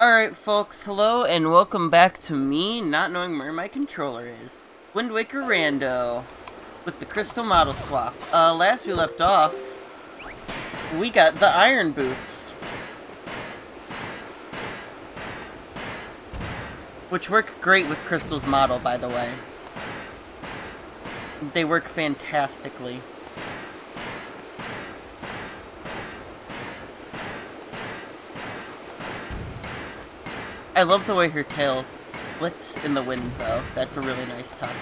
Alright folks, hello and welcome back to me not knowing where my controller is. Wind Waker Rando with the Krystal Model Swap. Uh, last we left off, we got the Iron Boots. Which work great with Krystal's model, by the way. They work fantastically. I love the way her tail splits in the wind, though. That's a really nice touch.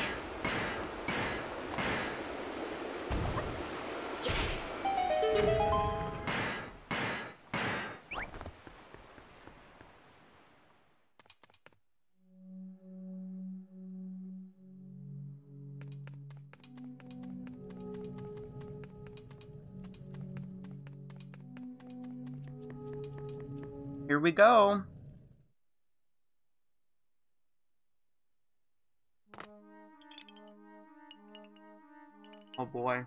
Here we go. Boy.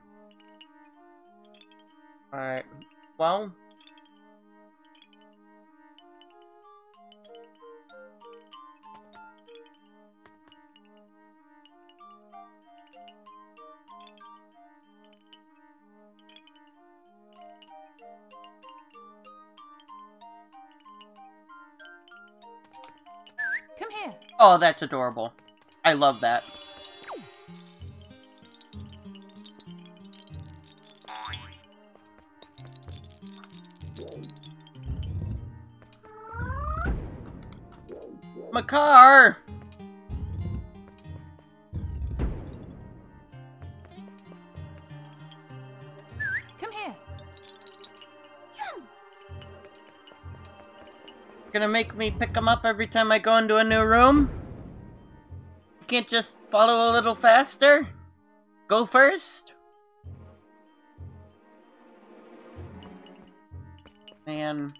Alright. Well. Come here. Oh, that's adorable. I love that. Car! Come here. Gonna make me pick them up every time I go into a new room? You can't just follow a little faster? Go first? Man.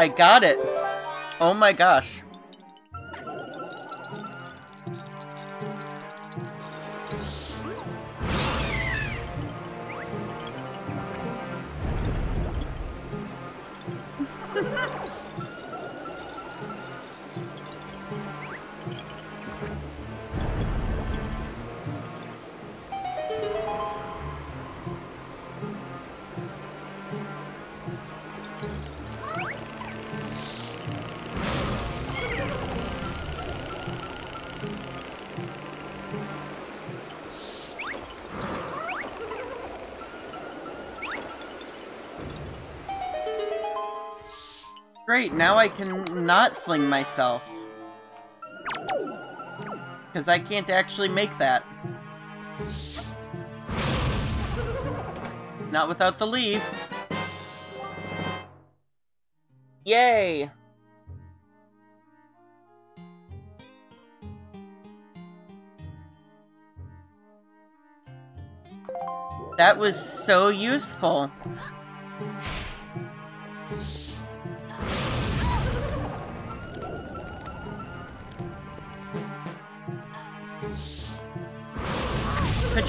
I got it. Oh my gosh. Great, now I can not fling myself. Because I can't actually make that. Not without the leaf. Yay! That was so useful.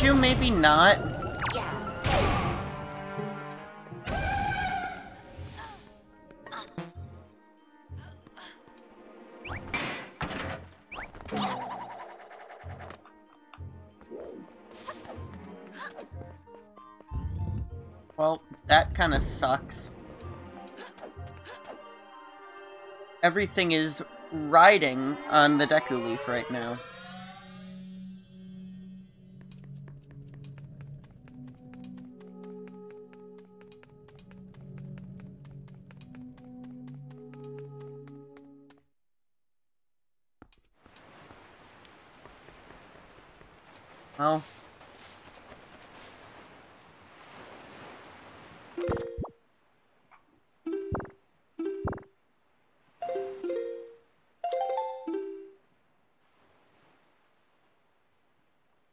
You maybe not? Well, that kind of sucks. Everything is riding on the Deku Leaf right now.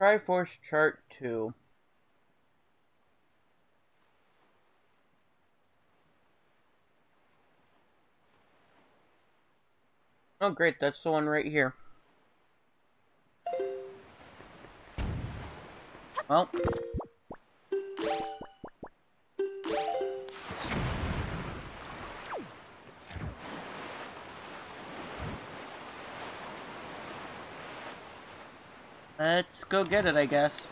Triforce Chart 2. Oh great, that's the one right here. Well... Let's go get it, I guess.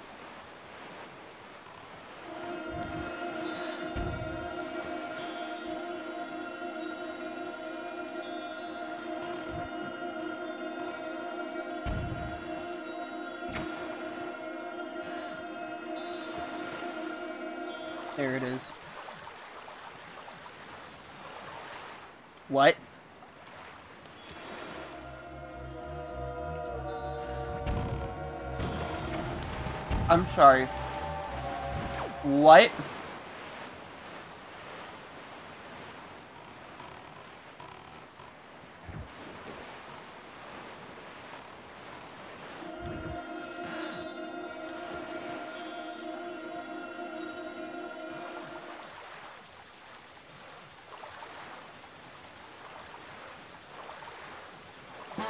Sorry. What?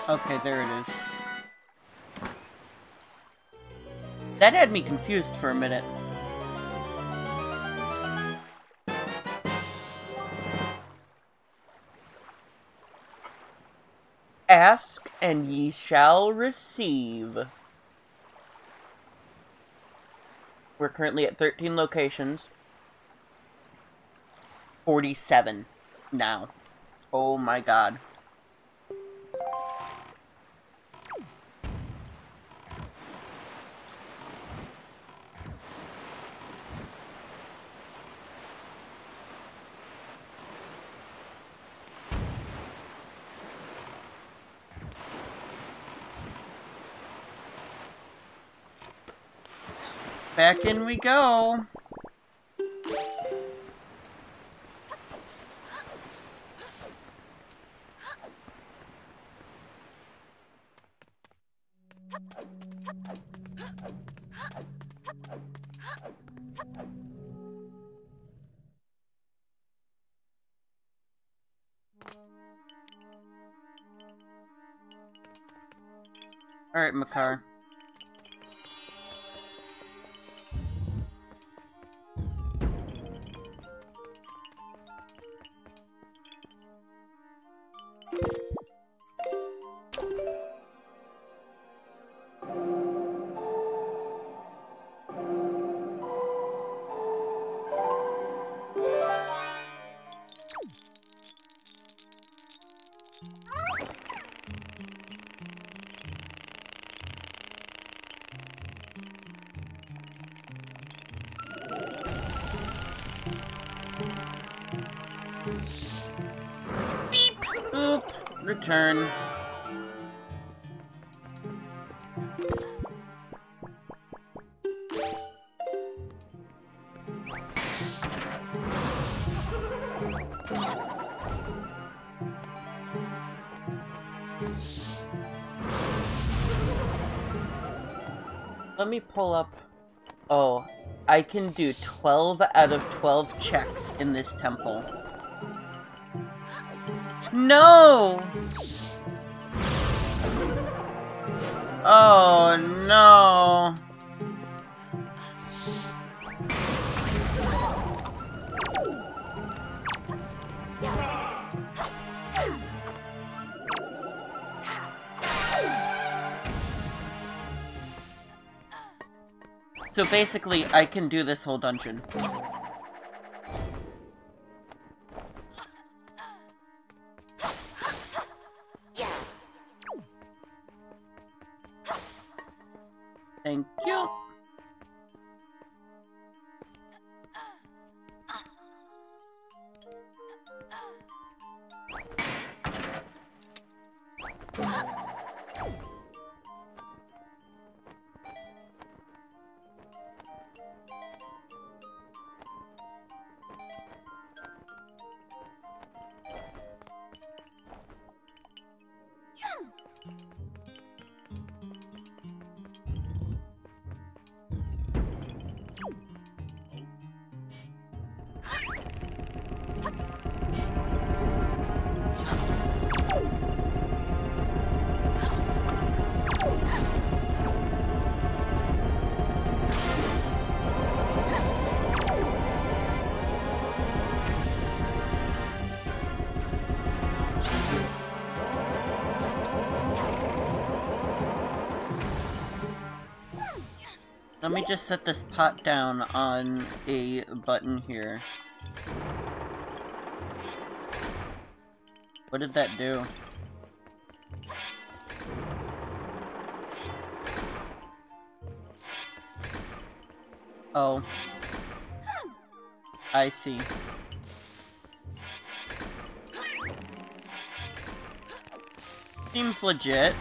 Okay, there it is. That had me confused for a minute. Ask and ye shall receive. We're currently at 13 locations. 47 now. Oh my god. Back in we go. Alright, Makar. Return. Let me pull up. Oh, I can do 12 out of 12 checks in this temple. No! Oh no! So basically, I can do this whole dungeon. Let me just set this pot down on a button here. What did that do? Oh. I see. Seems legit.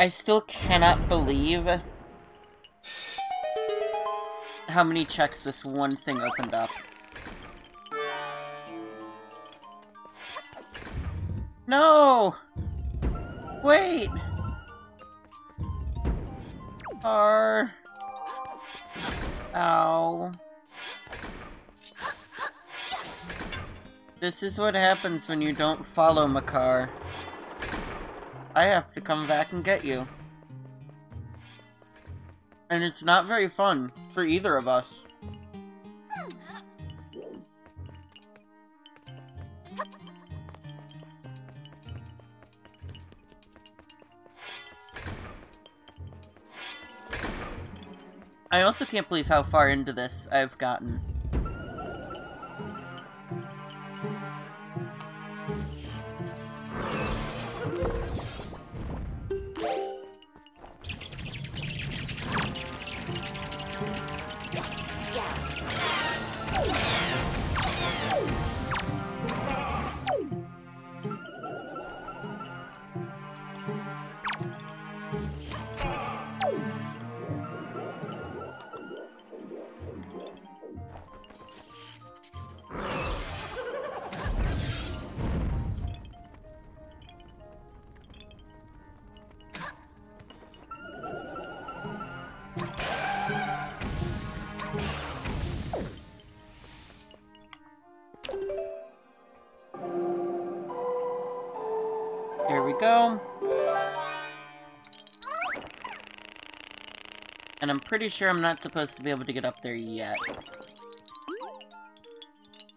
I still cannot believe how many checks this one thing opened up. No! Wait! R. Ow. This is what happens when you don't follow Makar. I have to come back and get you. And it's not very fun for either of us. I also can't believe how far into this I've gotten. Pretty sure I'm not supposed to be able to get up there yet.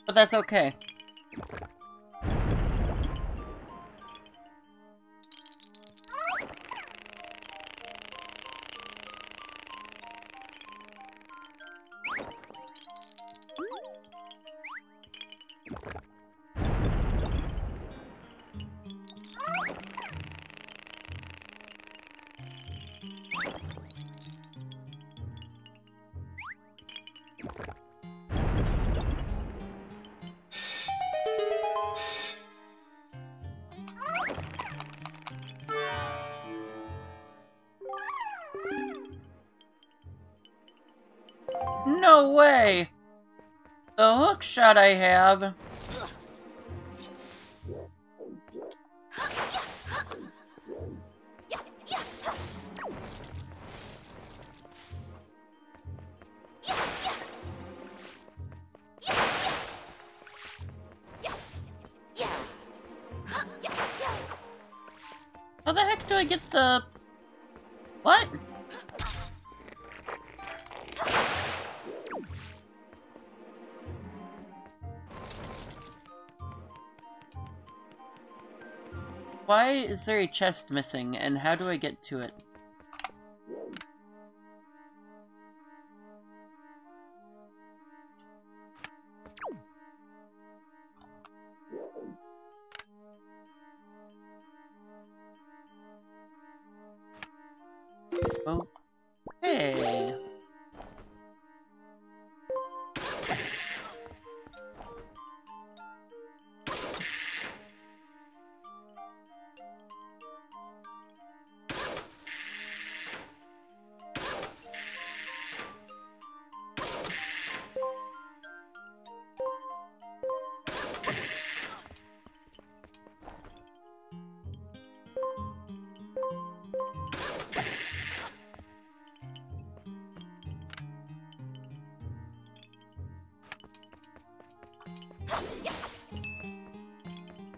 But that's okay. I have. Is there a chest missing, and how do I get to it?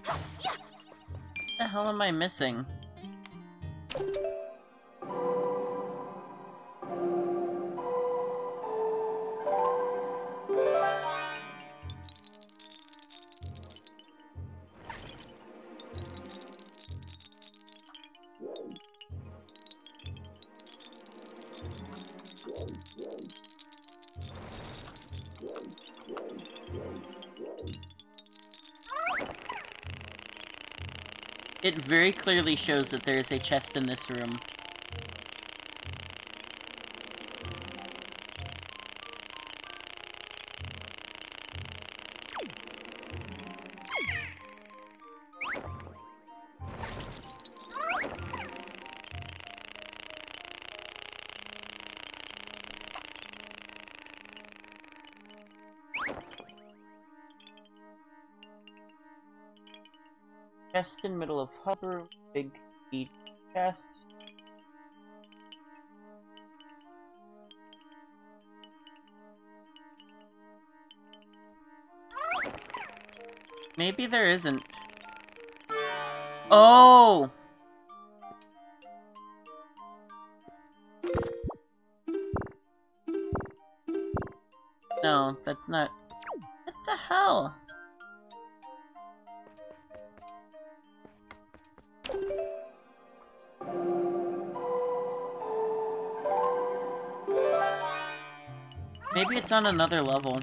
What the hell am I missing? Very clearly shows that there is a chest in this room. In middle of hub room, big key chest. Maybe there isn't. Oh! No, that's not... What the hell? Maybe it's on another level.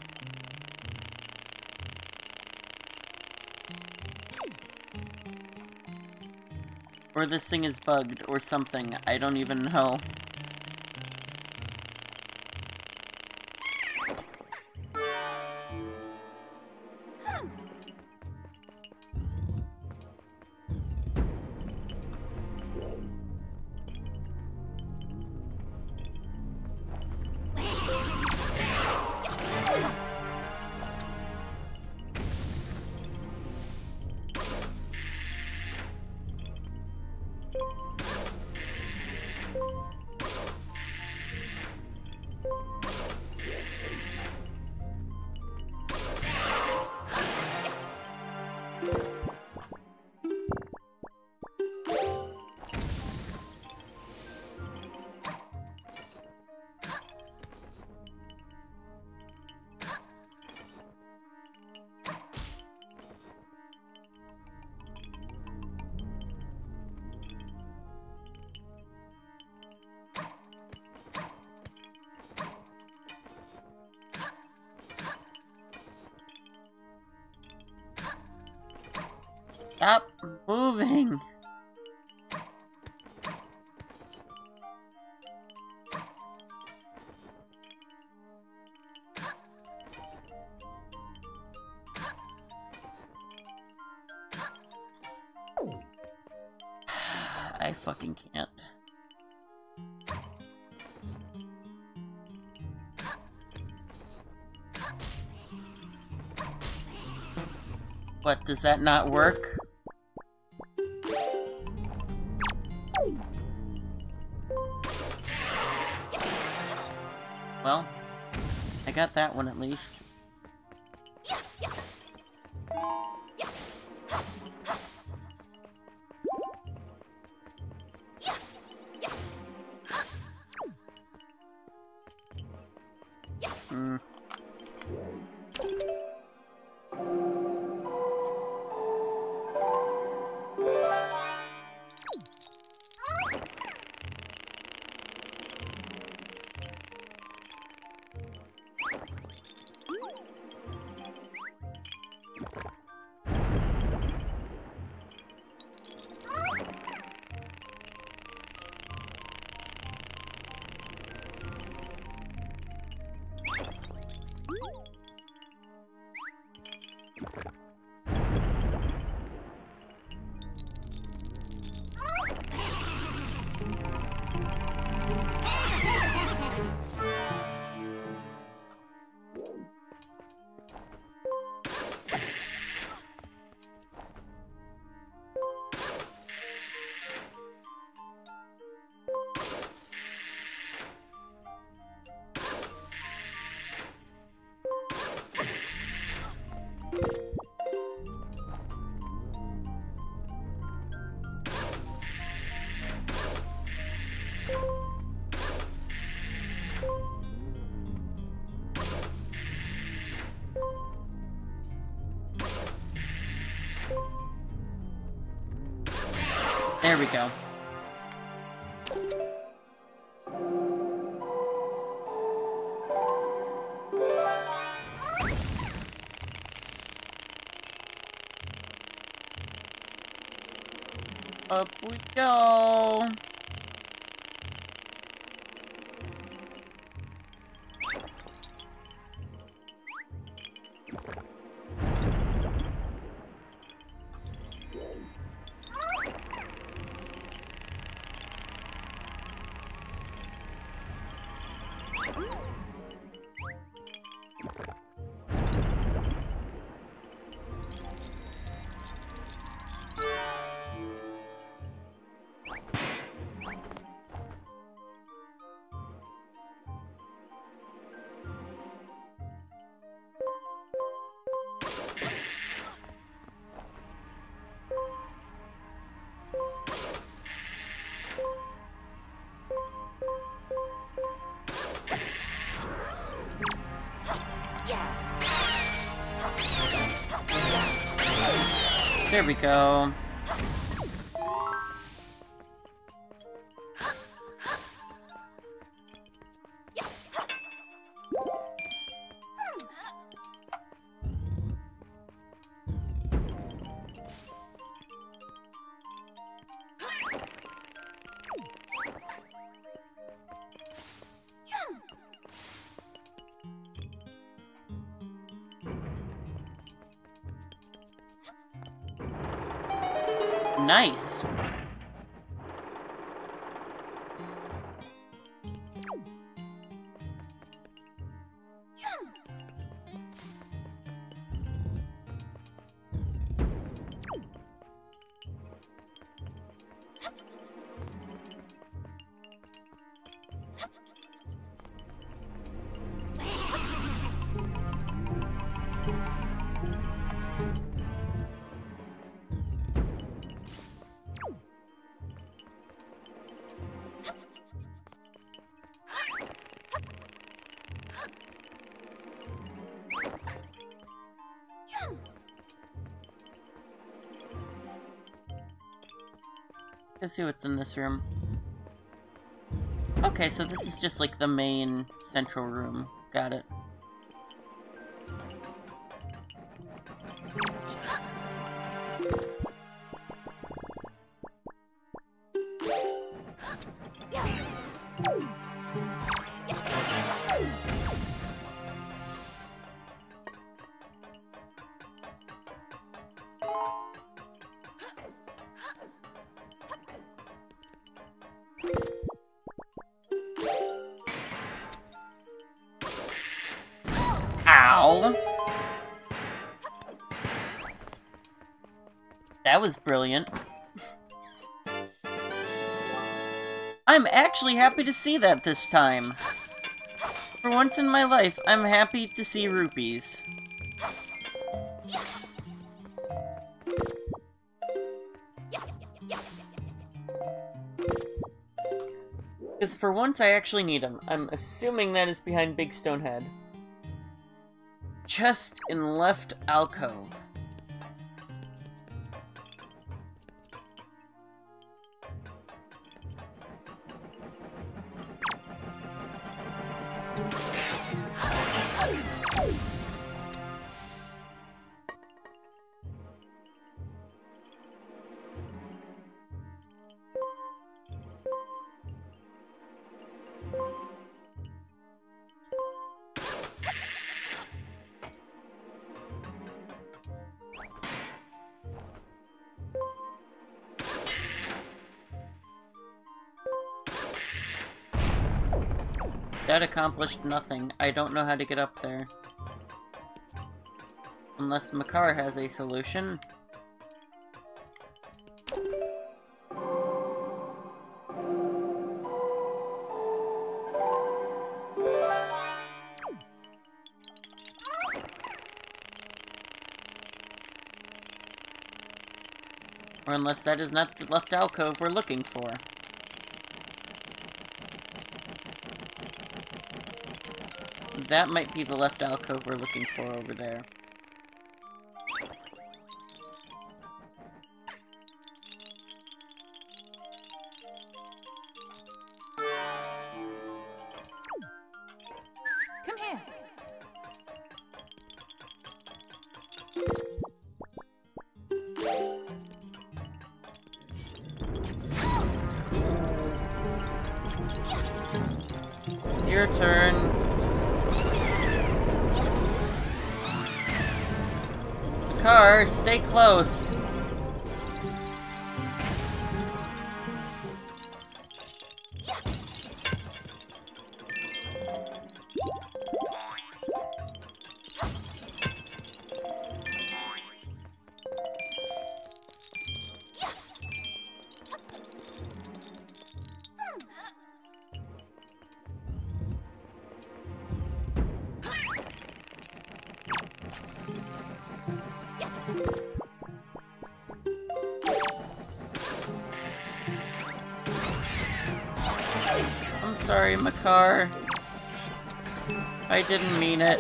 Or this thing is bugged, or something. I don't even know. What, does that not work? Well, I got that one at least. Go. There we go. Let's see what's in this room. Okay, so this is just like the main central room. Got it. Was brilliant. I'm actually happy to see that this time. For once in my life, I'm happy to see rupees. Because for once I actually need them. I'm assuming that is behind Big Stone Head. Chest in left alcove. That accomplished nothing. I don't know how to get up there. Unless Makar has a solution. Or unless that is not the left alcove we're looking for. That might be the left alcove we're looking for over there.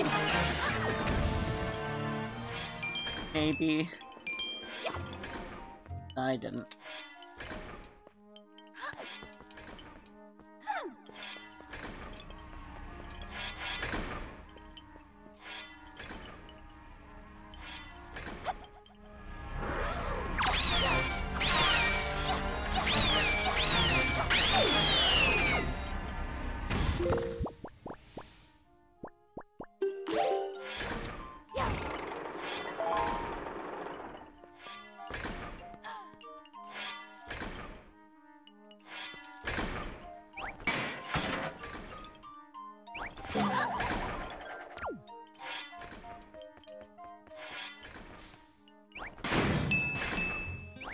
It.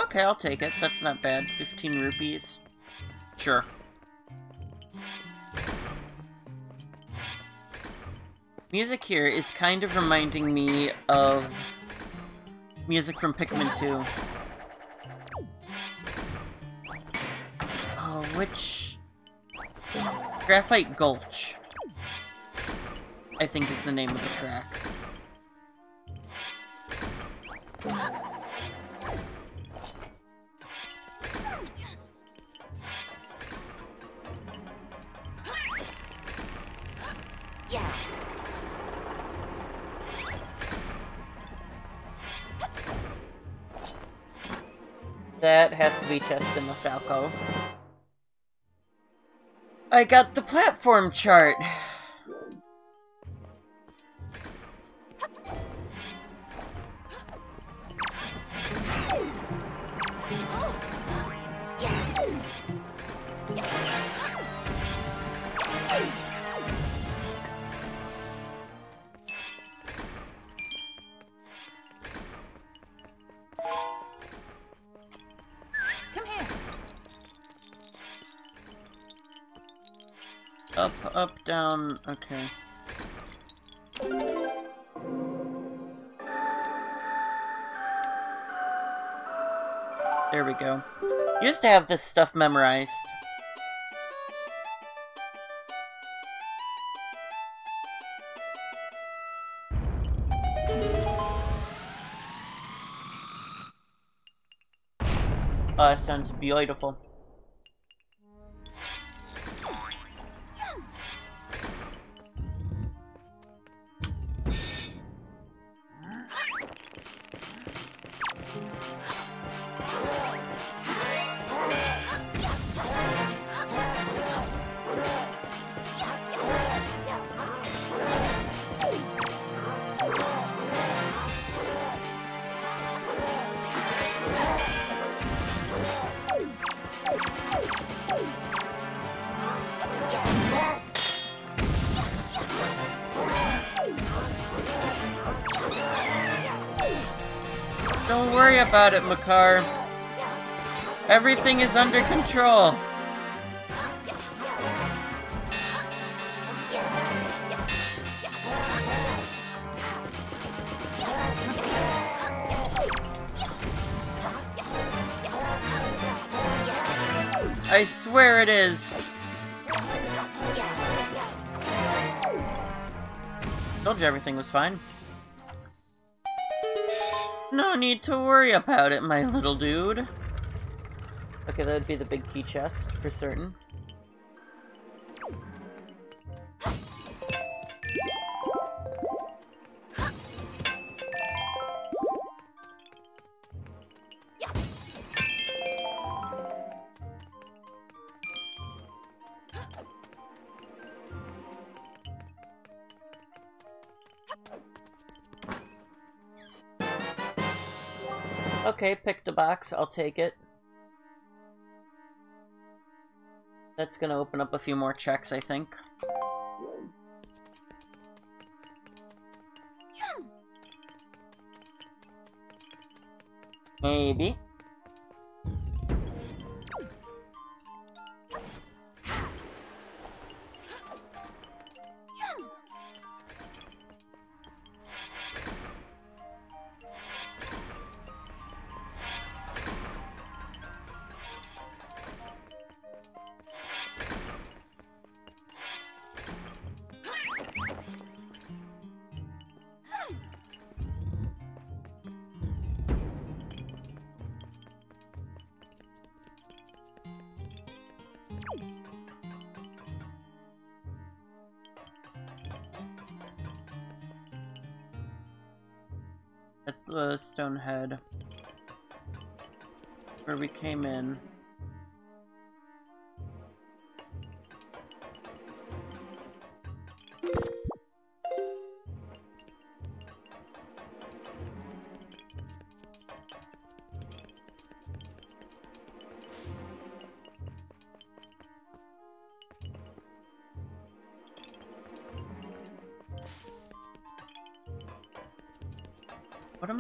Okay, I'll take it. That's not bad. 15 rupees. Sure. Music here is kind of reminding me of music from Pikmin 2. Oh, which... Graphite Gulch. I think is the name of the track. That has to be chest in the Falcove. I got the platform chart. Down. Okay. There we go. Used to have this stuff memorized. Oh, sounds beautiful. Worry about it, Makar. Everything is under control. I swear it is. Told you everything was fine. Need to worry about it, my little dude. Okay, that'd be the big key chest, for certain. Box. I'll take it. That's gonna open up a few more checks, I think. Maybe.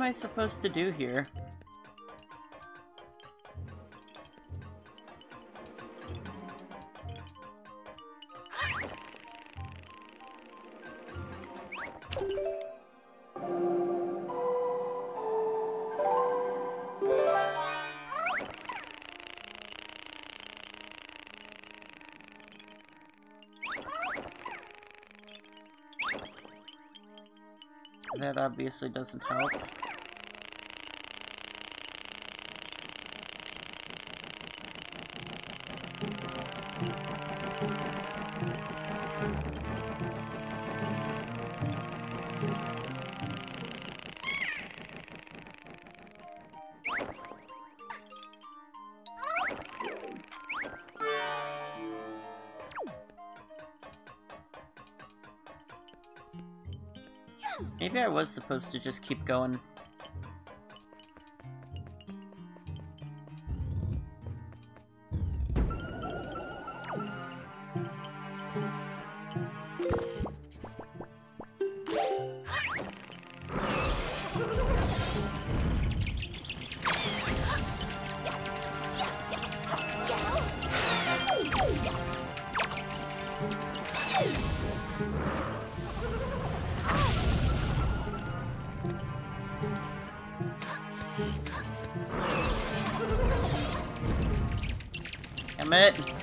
I supposed to do here? That obviously doesn't help. Was supposed to just keep going. Damn it.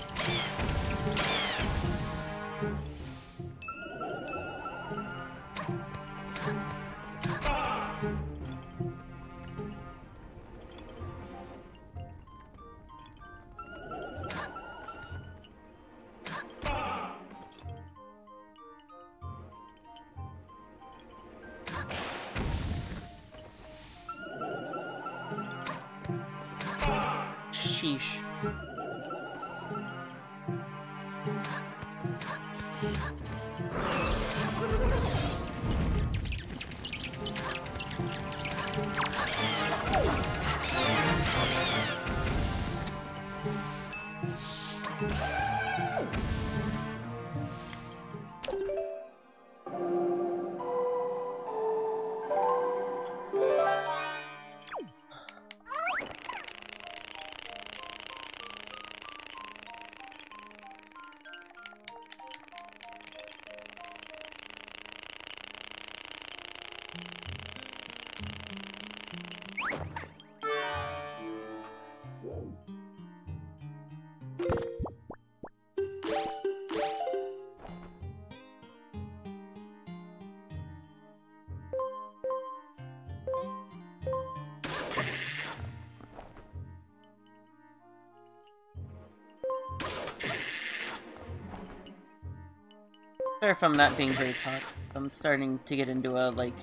Sorry if I'm not being very talk. I'm starting to get into a, like,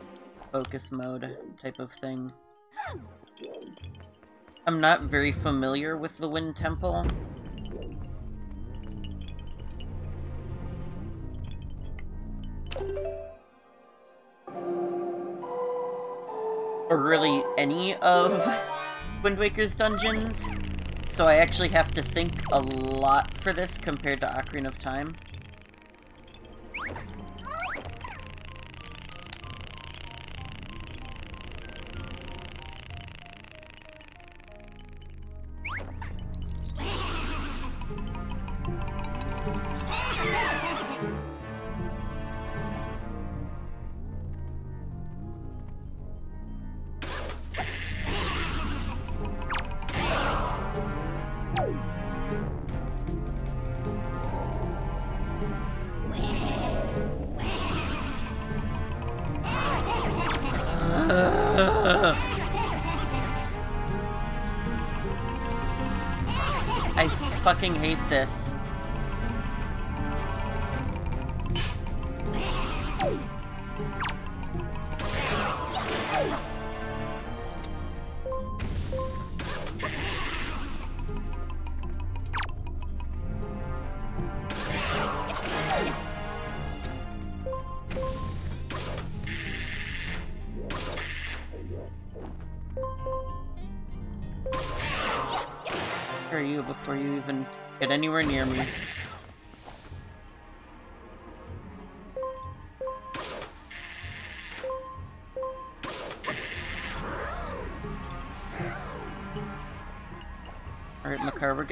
focus mode type of thing. I'm not very familiar with the Wind Temple. Or really any of Wind Waker's dungeons, so I actually have to think a lot for this compared to Ocarina of Time. Fucking hate this.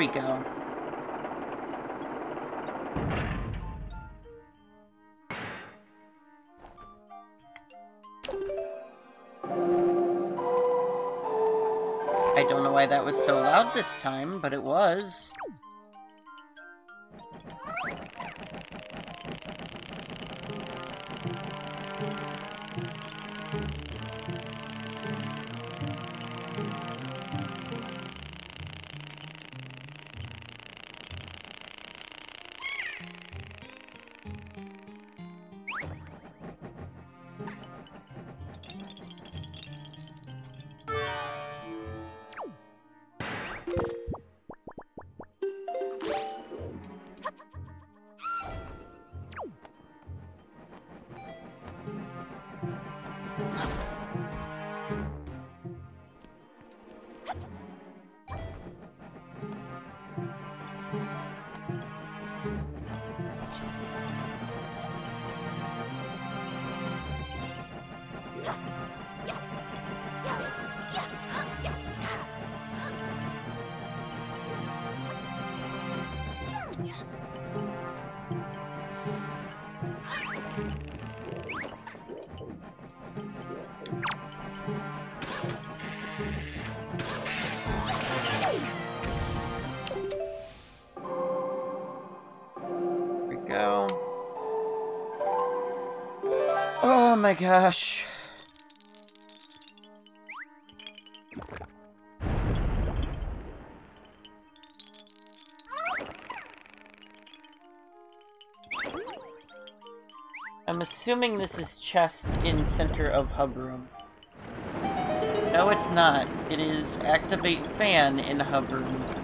We go. I don't know why that was so loud this time, but it was. My gosh. I'm assuming this is chest in center of hub room. No, it's not. It is activate fan in hub room.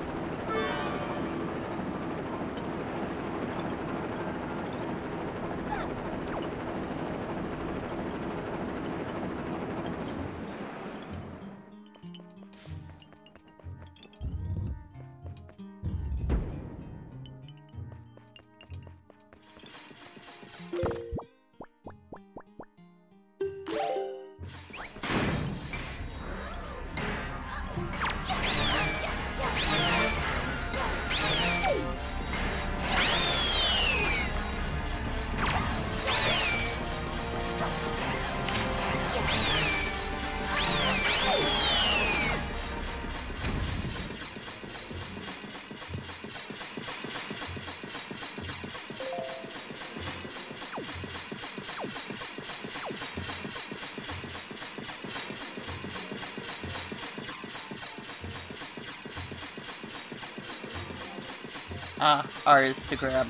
Is to grab.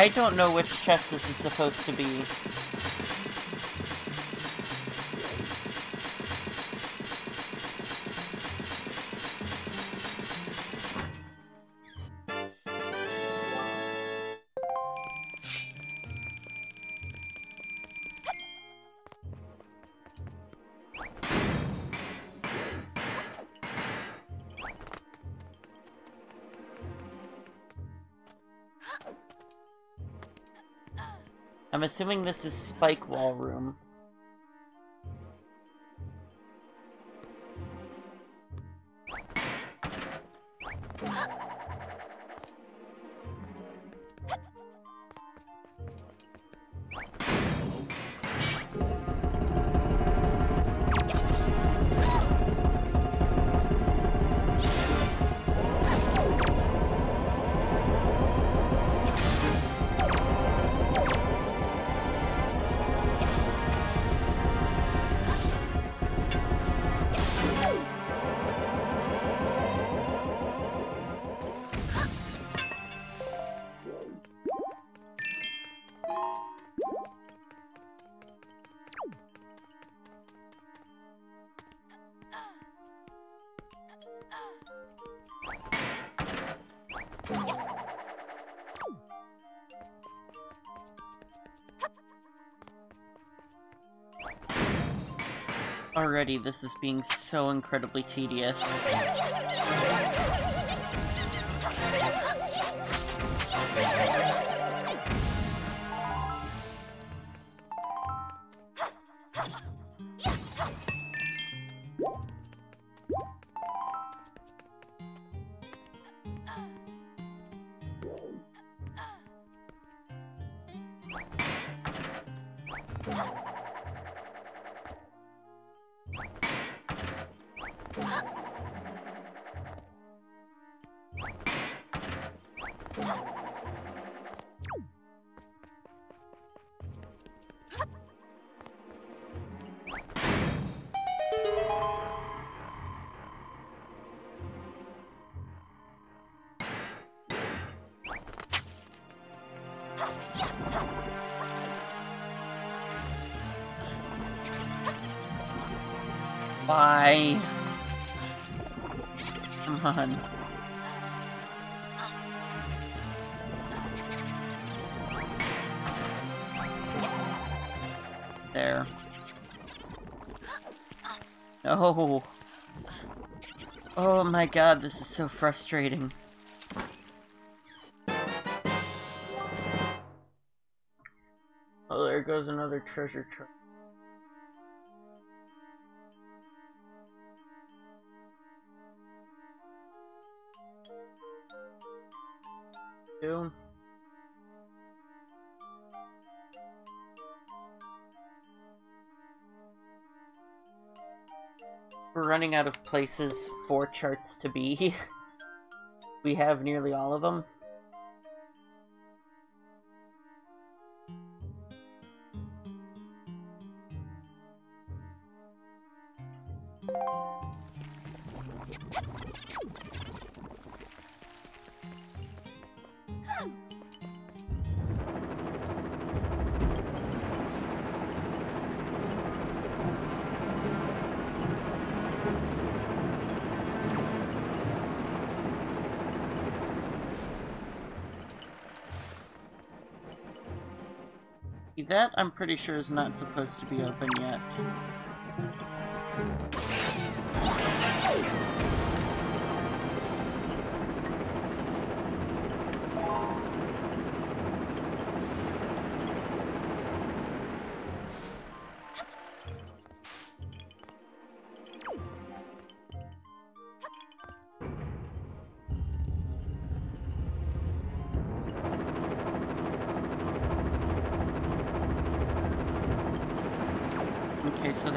I don't know which chest this is supposed to be. I'm assuming this is Spike Wall Room. Already, this is being so incredibly tedious. My god, this is so frustrating. Oh, there goes another treasure trove. running out of places for charts to be. we have nearly all of them. That, I'm pretty sure, is not supposed to be open yet.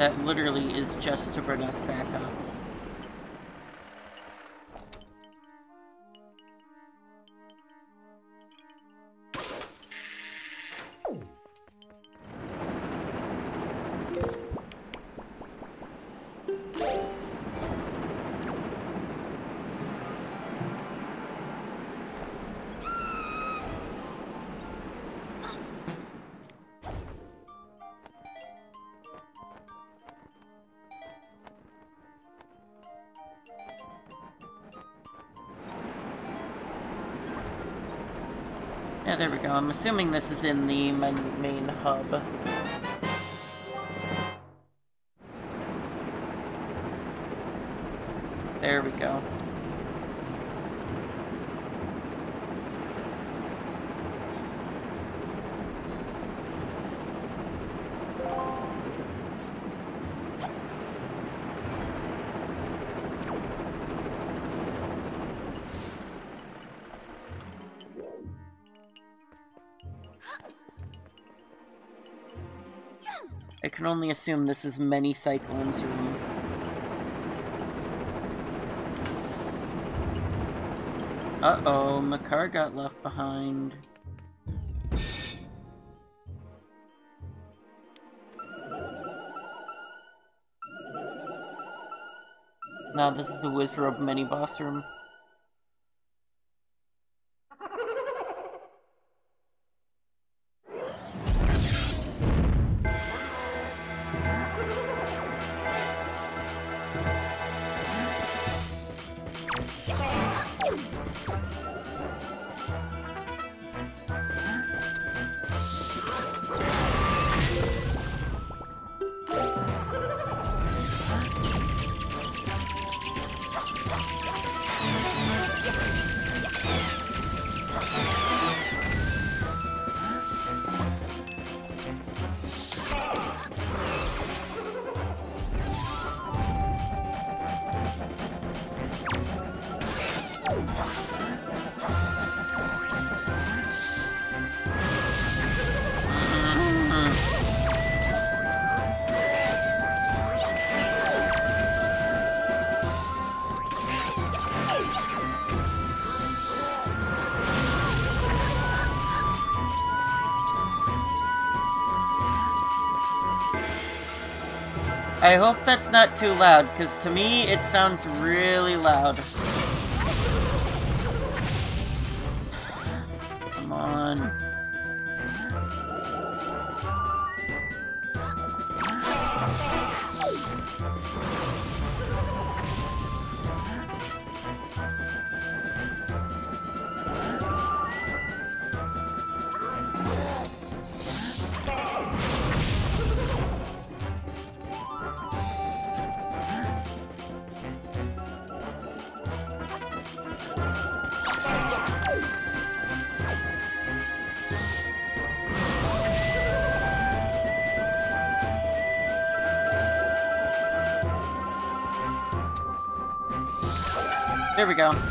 That literally is just to bring us back up. I'm assuming this is in the main, hub. Assume this is many Cyclones' room. Uh-oh, Makar got left behind. Now this is the Wizrobe mini-boss room. I hope that's not too loud, because to me it sounds really loud. We go.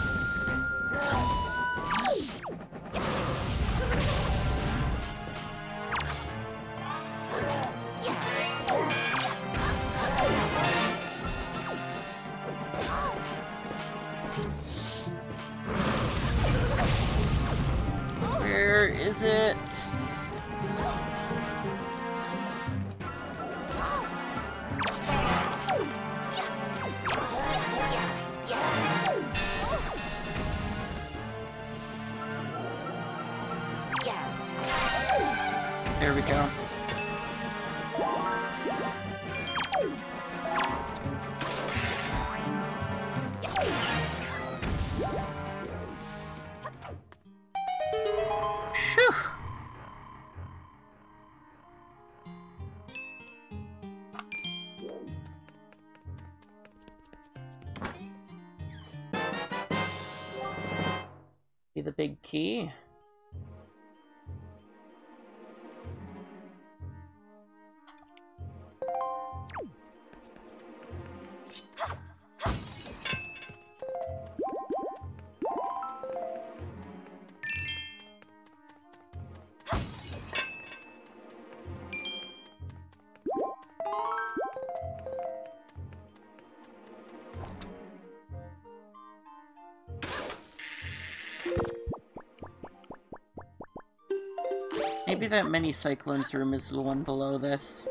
Maybe that mini cyclones room is the one below this.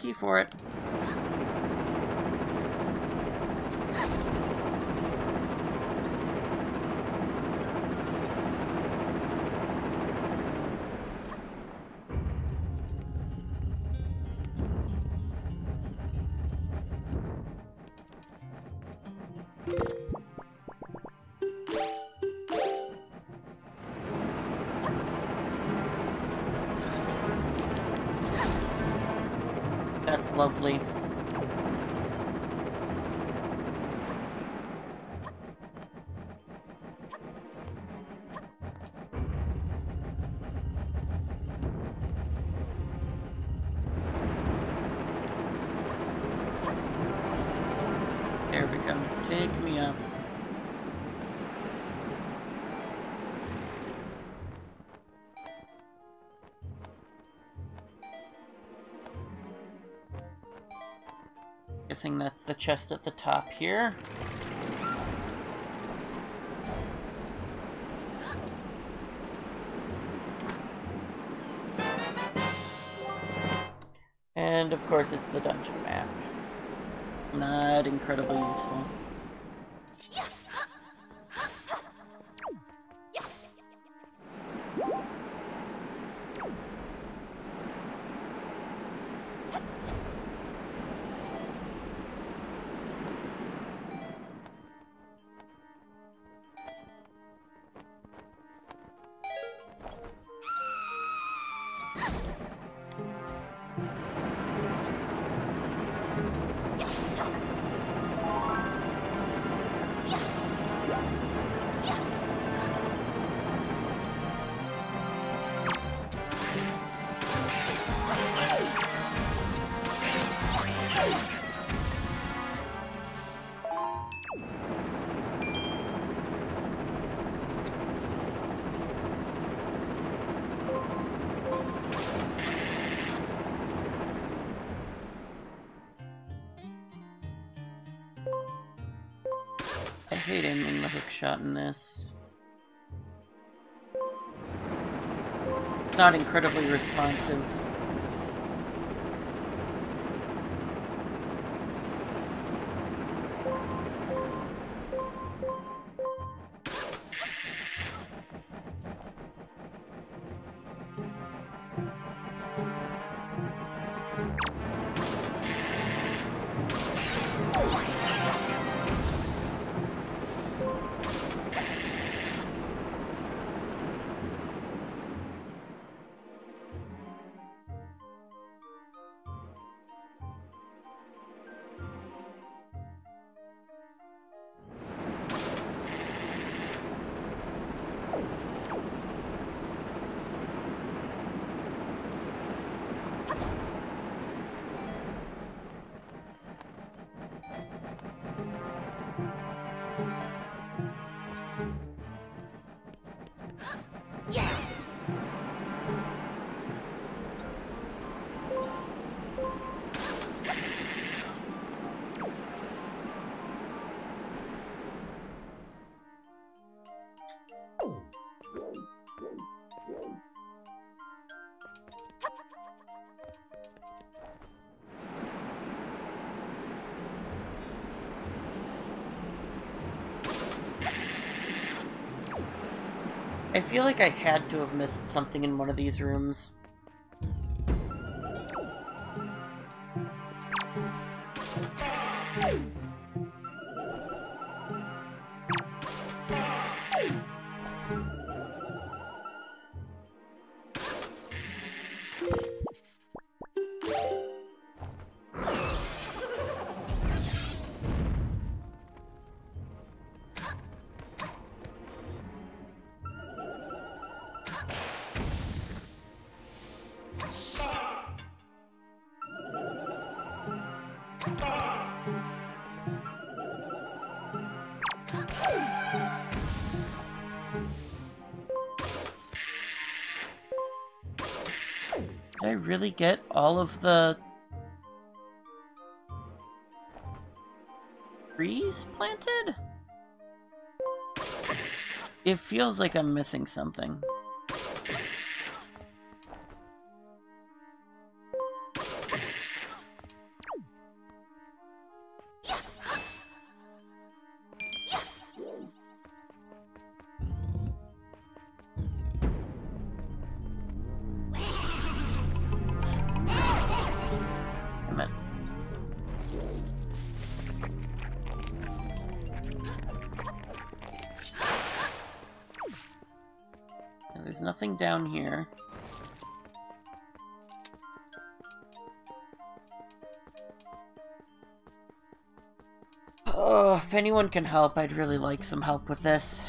Key for it. Guessing that's the chest at the top here. And of course it's the dungeon map. Not incredibly useful. In this. Not incredibly responsive. Feel like I had to have missed something in one of these rooms. Really get all of the trees planted? It feels like I'm missing something. Oh, if anyone can help, I'd really like some help with this.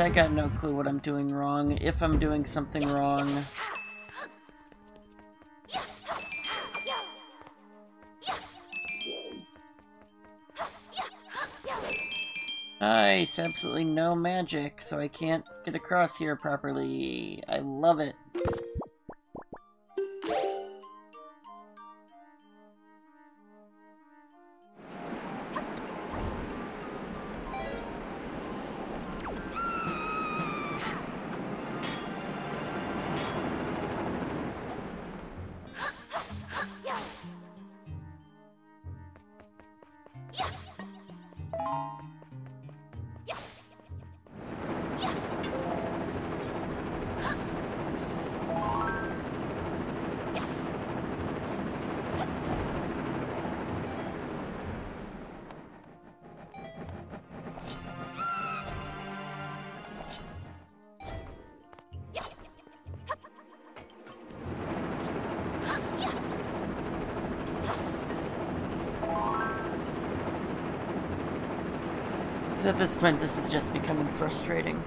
I got no clue what I'm doing wrong, if I'm doing something wrong. Nice, absolutely no magic, so I can't get across here properly. I love it. At this point, this is just becoming frustrating.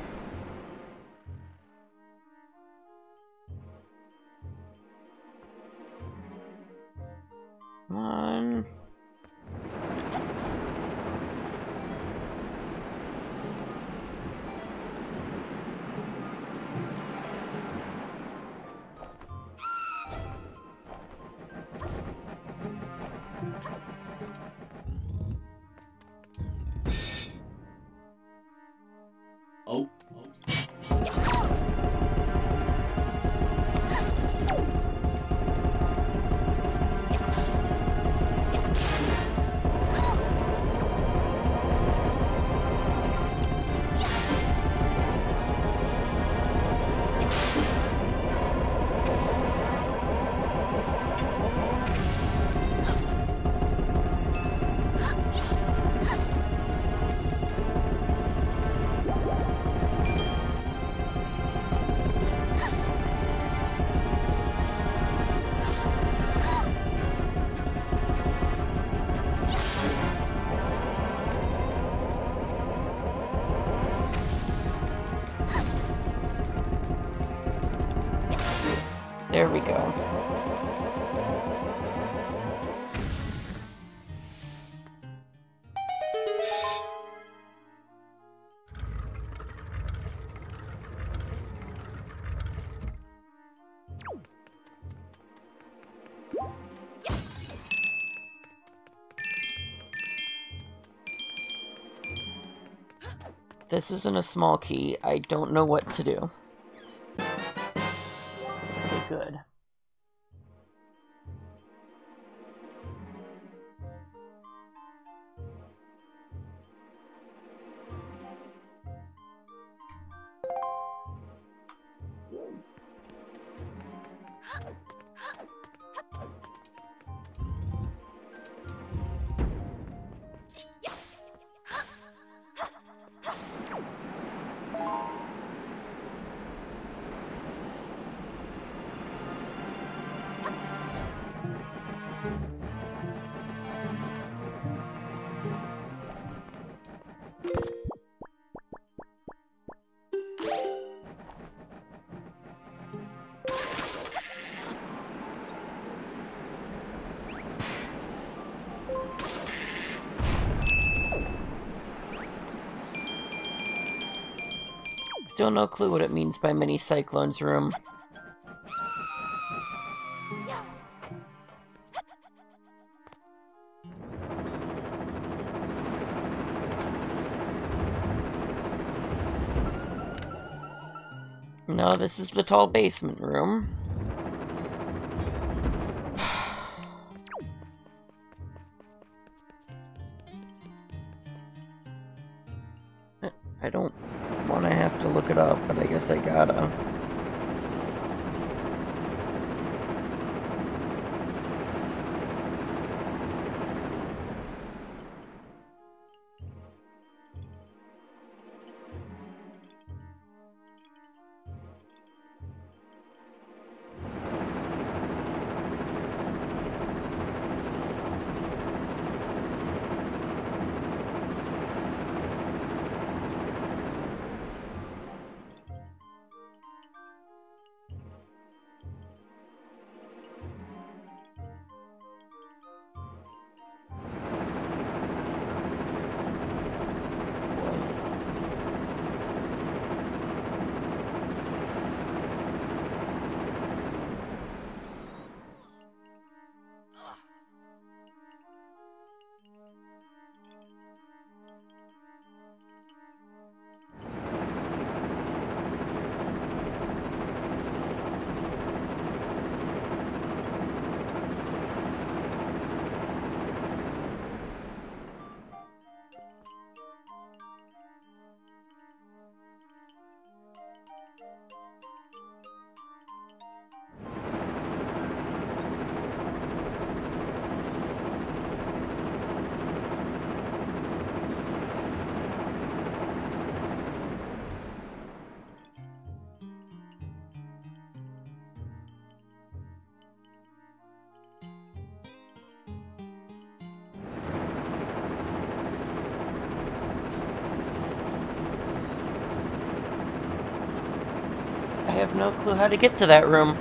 This isn't a small key. I don't know what to do. Still no clue what it means by mini cyclones room. No, this is the tall basement room. I gotta. No clue how to get to that room.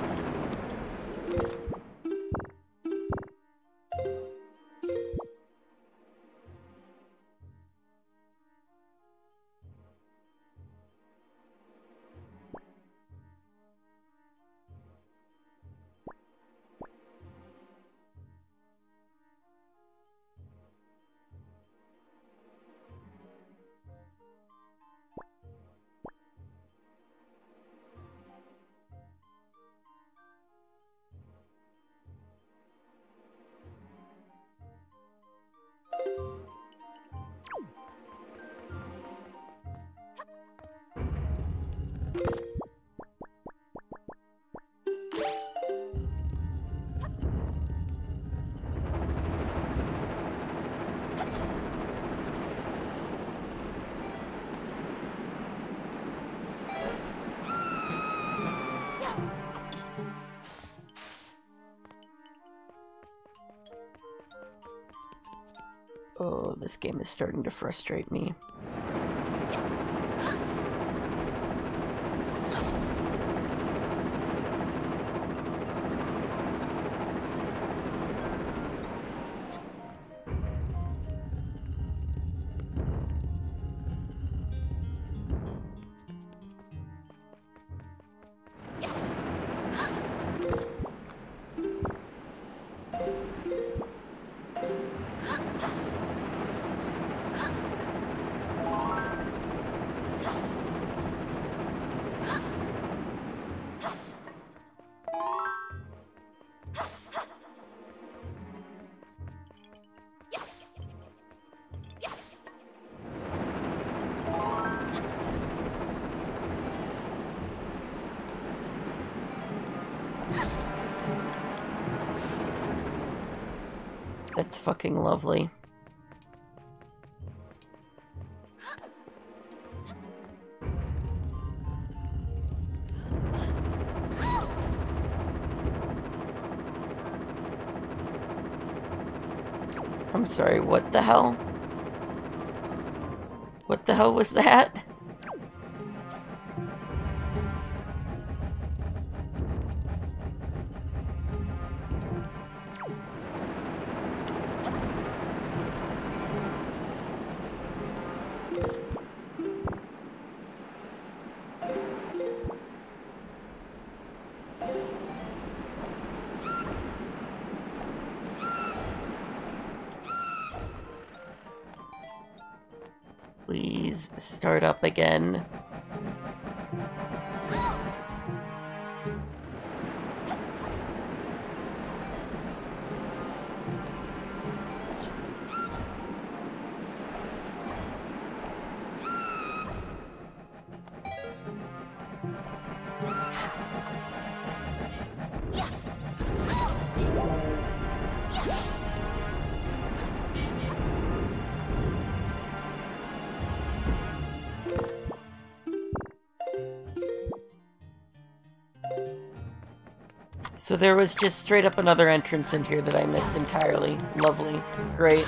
Oh, this game is starting to frustrate me. That's fucking lovely. I'm sorry, what the hell? What the hell was that? Again. There was just straight up another entrance in here that I missed entirely. Lovely. Great.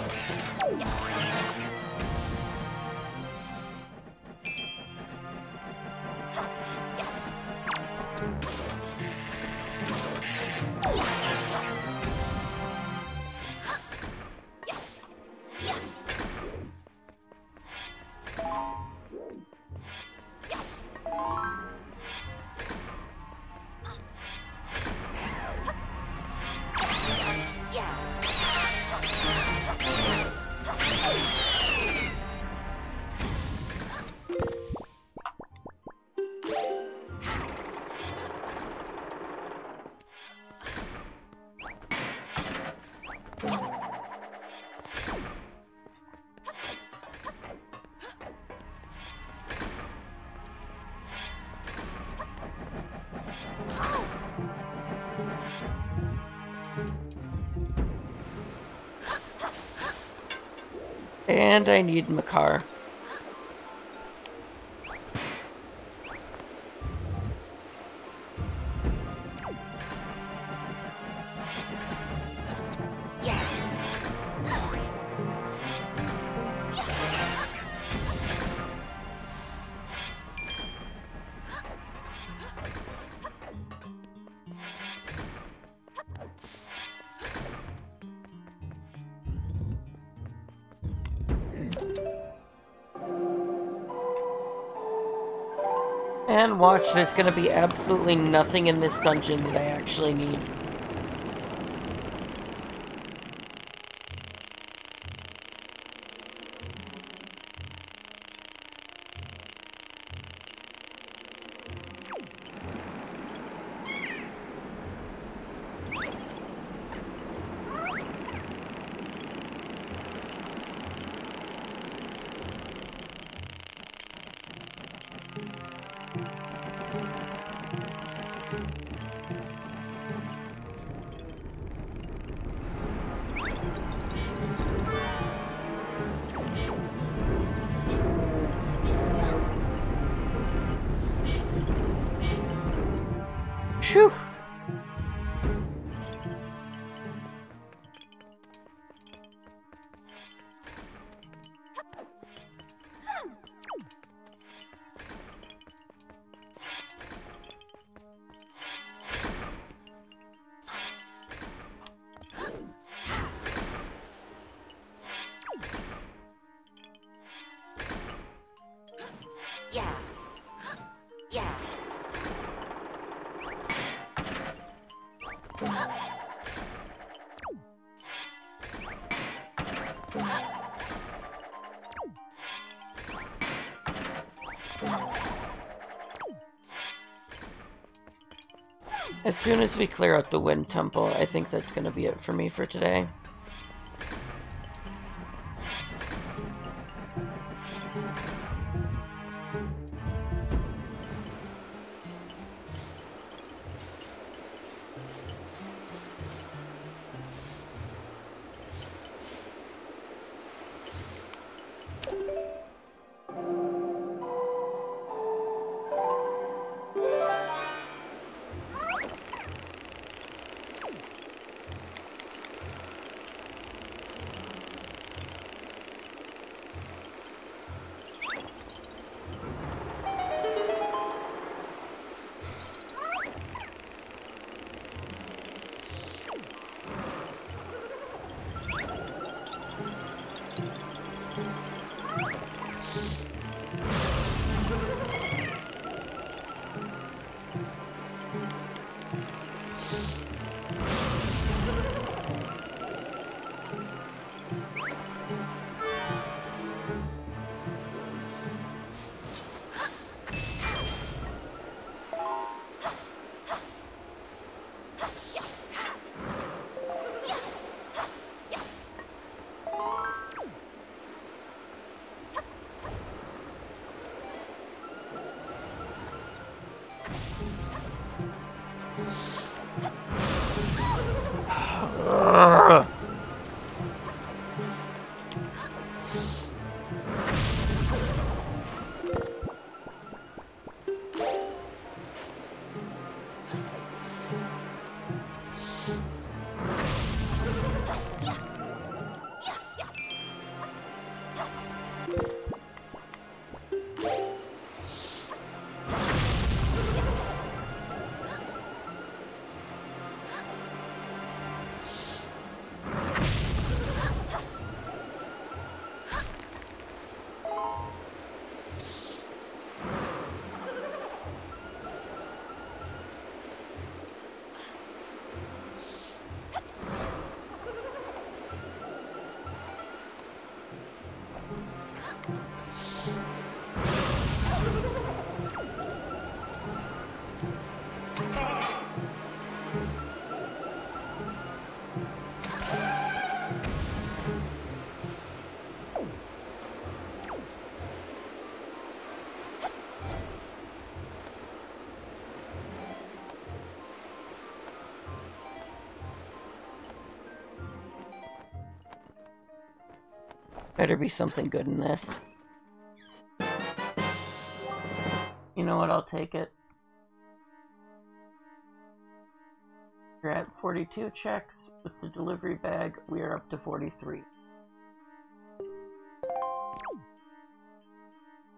And I need Makar. And watch, there's gonna be absolutely nothing in this dungeon that I actually need. As soon as we clear out the Wind Temple, I think that's gonna be it for me for today. Better be something good in this. You know what? I'll take it. We're at 42 checks. With the delivery bag, we are up to 43.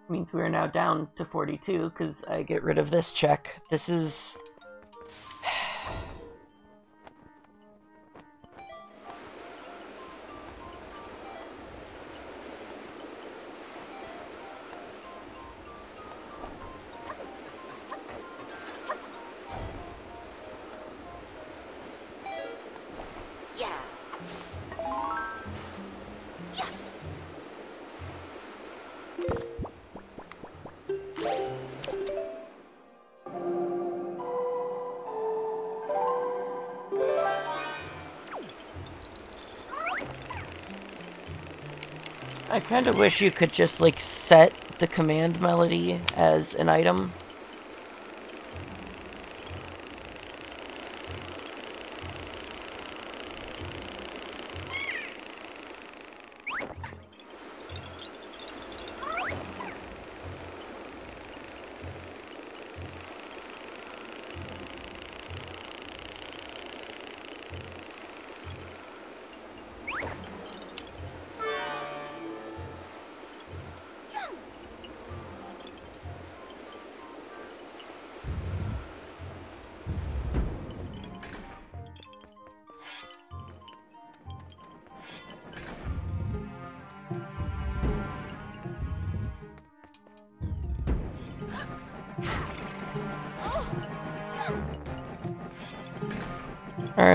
Means we are now down to 42 because I get rid of this check. This is. Kind of wish you could just like set the command melody as an item.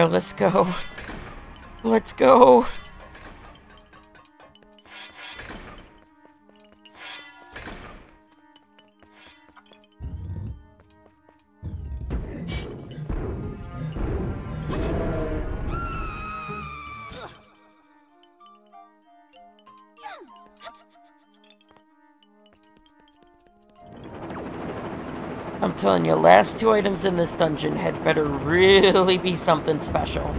Let's go. Let's go. Telling you, last two items in this dungeon had better really be something special.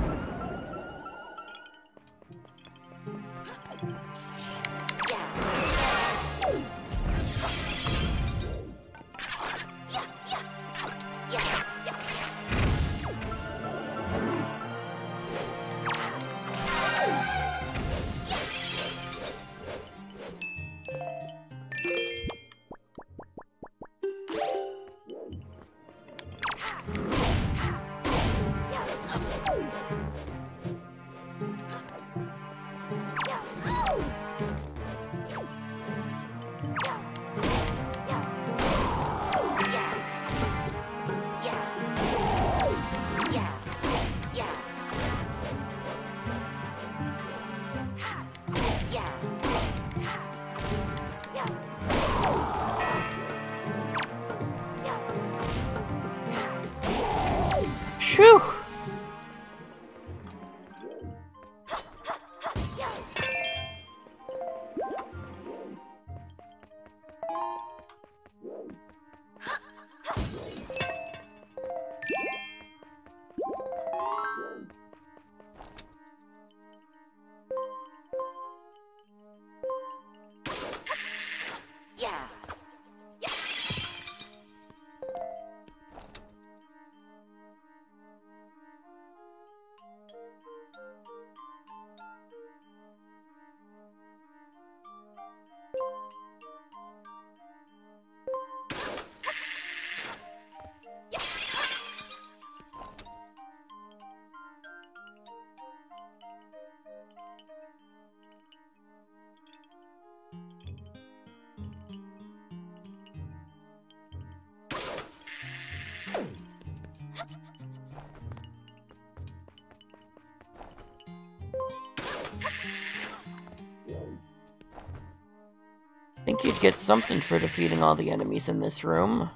You'd get something for defeating all the enemies in this room.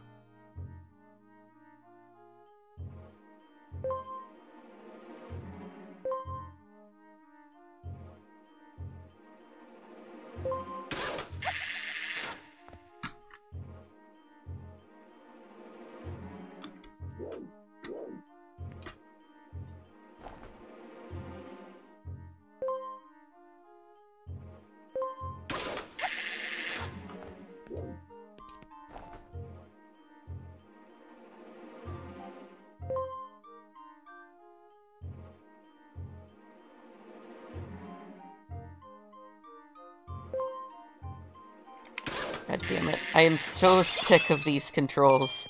Am so sick of these controls.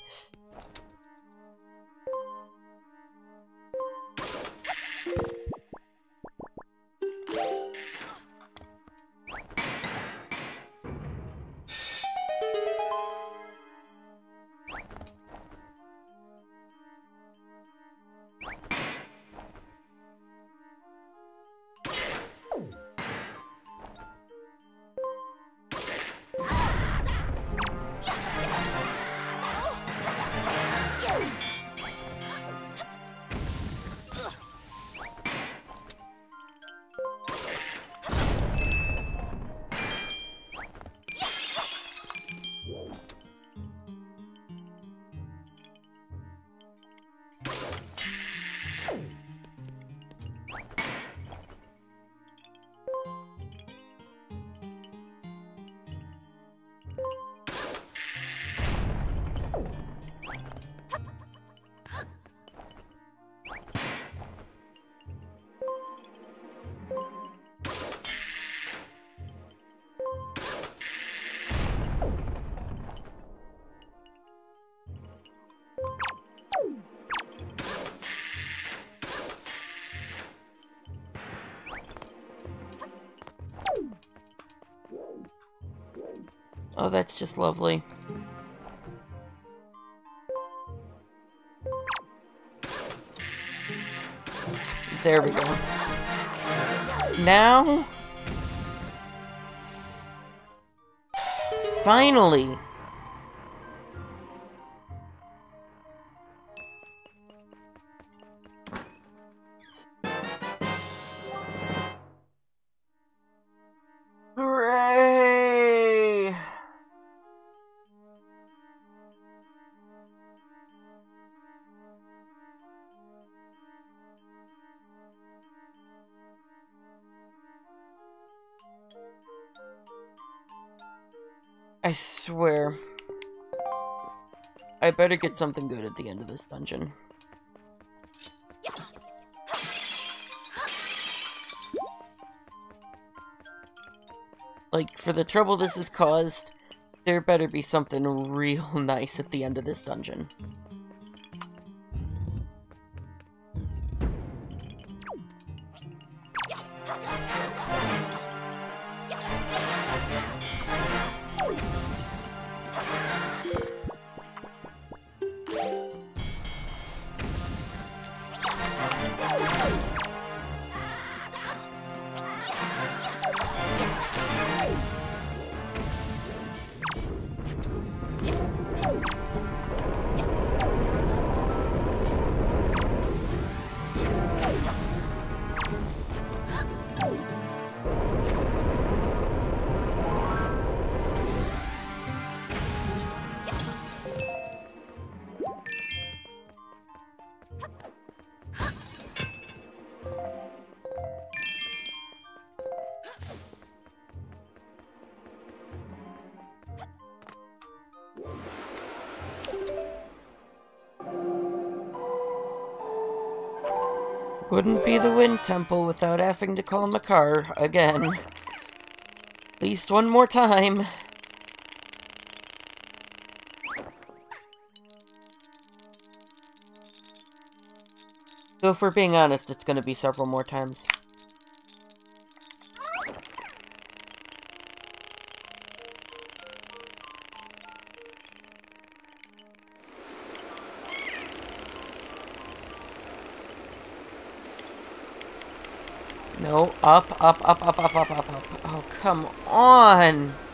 Just lovely. There we go. Now... Finally! I swear. I better get something good at the end of this dungeon. Like, for the trouble this has caused, there better be something real nice at the end of this dungeon. Temple without having to call Makar again. At least one more time. So if we're being honest, it's gonna be several more times. Up, up, up, up, up, up, up, up. Oh, come on!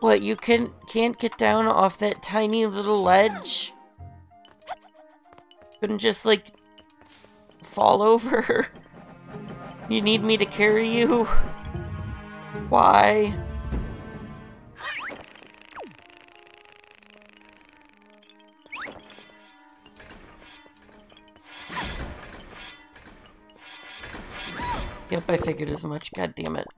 What, you can, can't get down off that tiny little ledge? Couldn't just, like, fall over? You need me to carry you? Why? Yep, I figured as much. God damn it.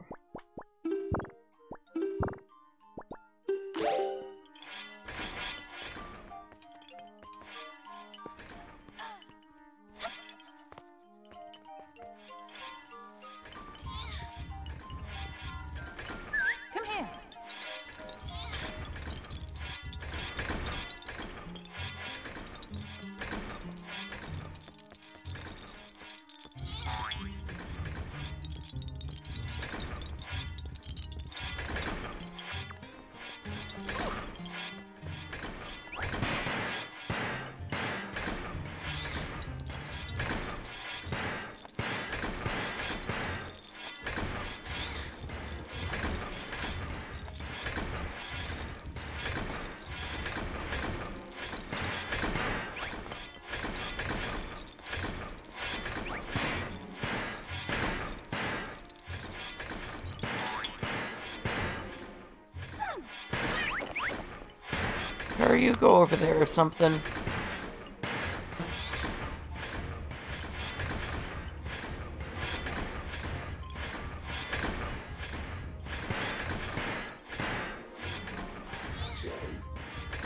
Go over there or something.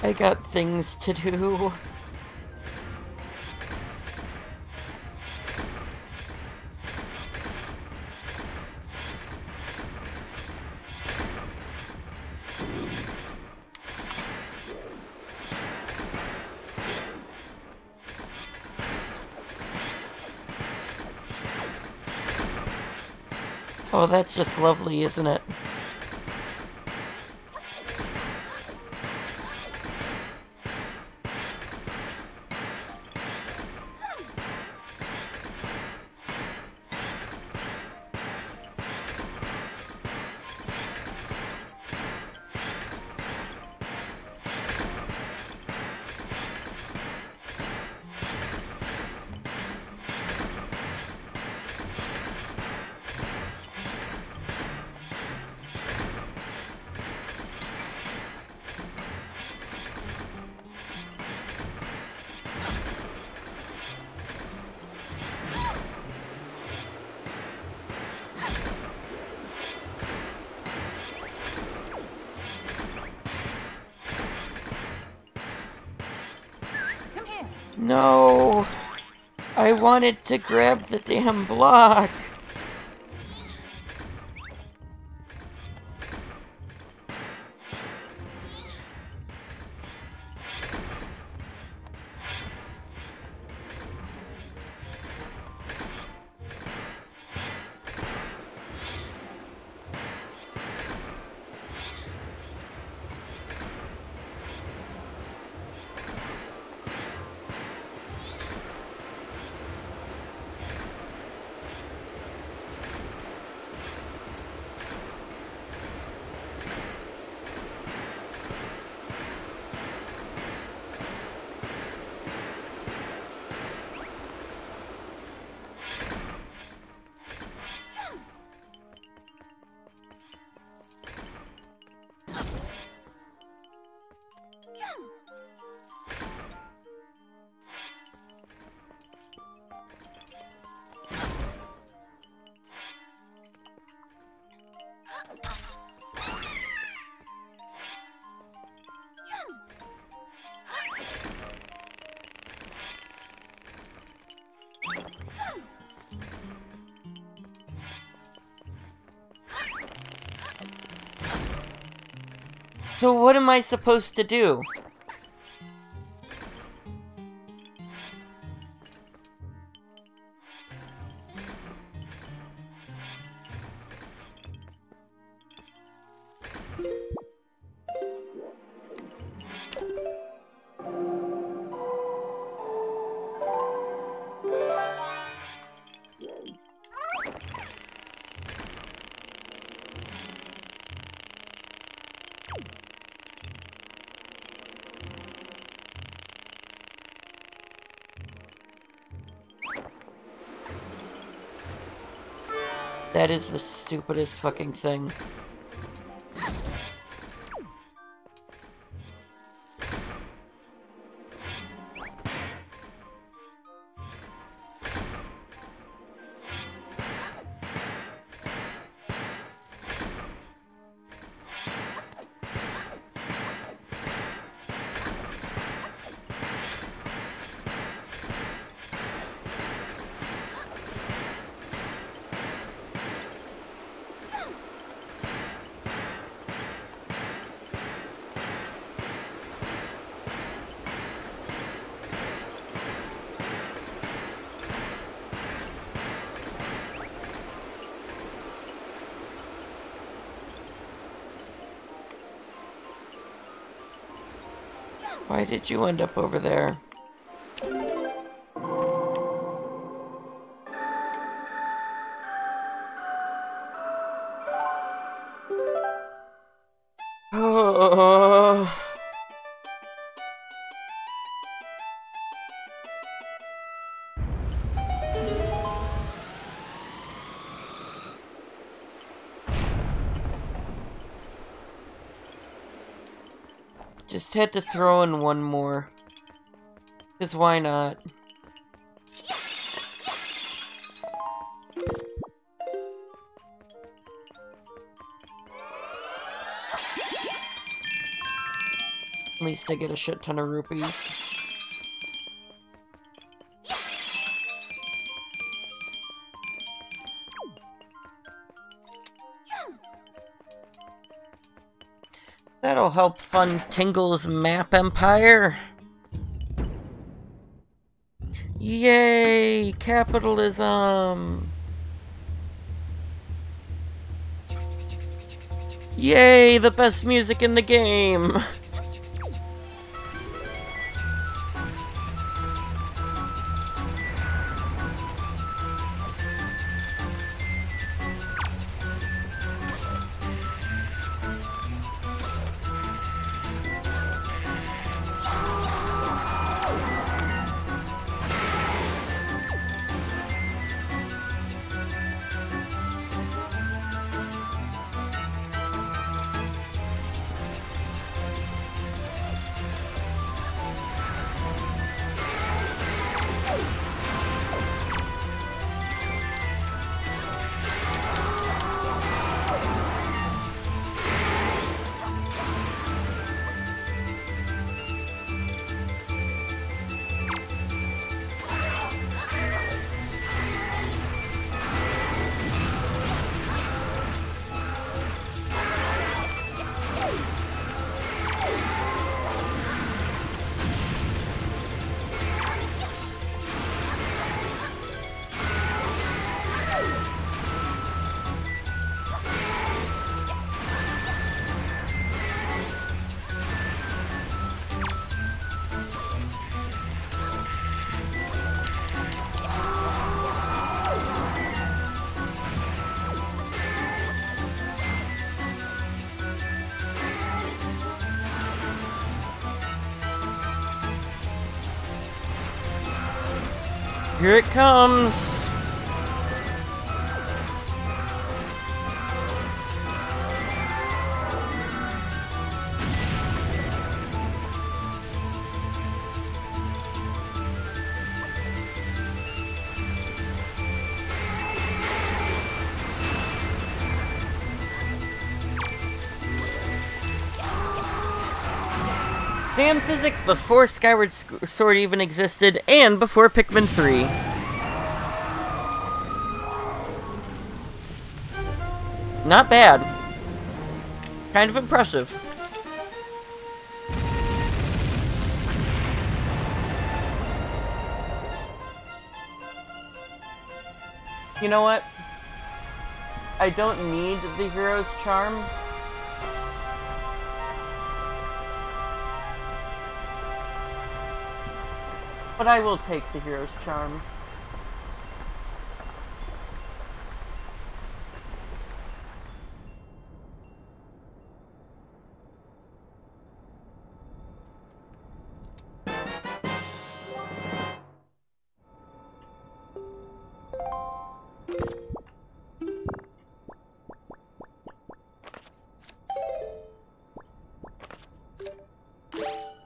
I got things to do. Oh, that's just lovely, isn't it? No! I wanted to grab the damn block! So what am I supposed to do? That is the stupidest fucking thing. Why did you end up over there? Had to throw in one more. Cause why not? At least I get a shit ton of rupees. Help fund Tingle's map empire. Yay! Capitalism! Yay! The best music in the game! Sand physics before Skyward Sword even existed, and before Pikmin 3. Not bad. Kind of impressive. You know what? I don't need the hero's charm. But I will take the hero's charm.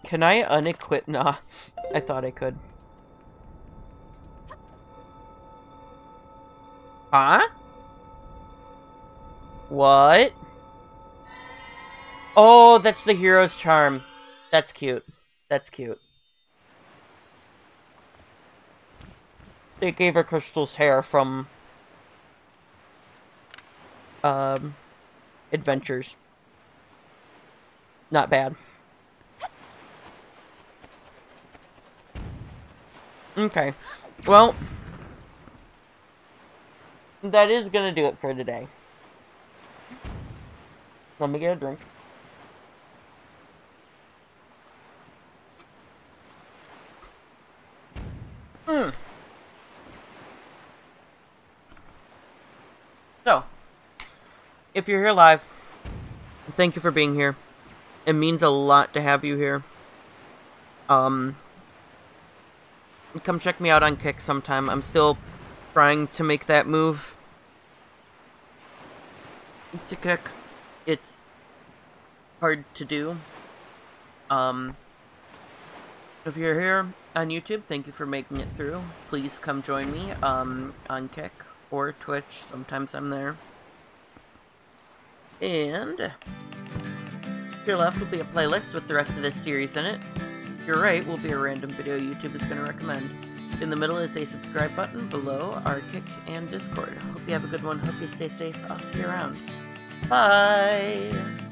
Can I unequip? Nah. I thought I could. Huh? What? Oh, that's the hero's charm. That's cute. That's cute. They gave her Krystal's hair from um adventures. Not bad. Okay. Well, that is gonna do it for today. Let me get a drink. Mm. So, if you're here live, thank you for being here. It means a lot to have you here. Um, come check me out on Kick sometime. I'm still trying to make that move to Kick. It's hard to do. Um, if you're here on YouTube, thank you for making it through. Please come join me um, on Kick or Twitch. Sometimes I'm there. And to your left will be a playlist with the rest of this series in it. To your right will be a random video YouTube is going to recommend. In the middle is a subscribe button, below are Kick and Discord. Hope you have a good one. Hope you stay safe. I'll see you around. Bye!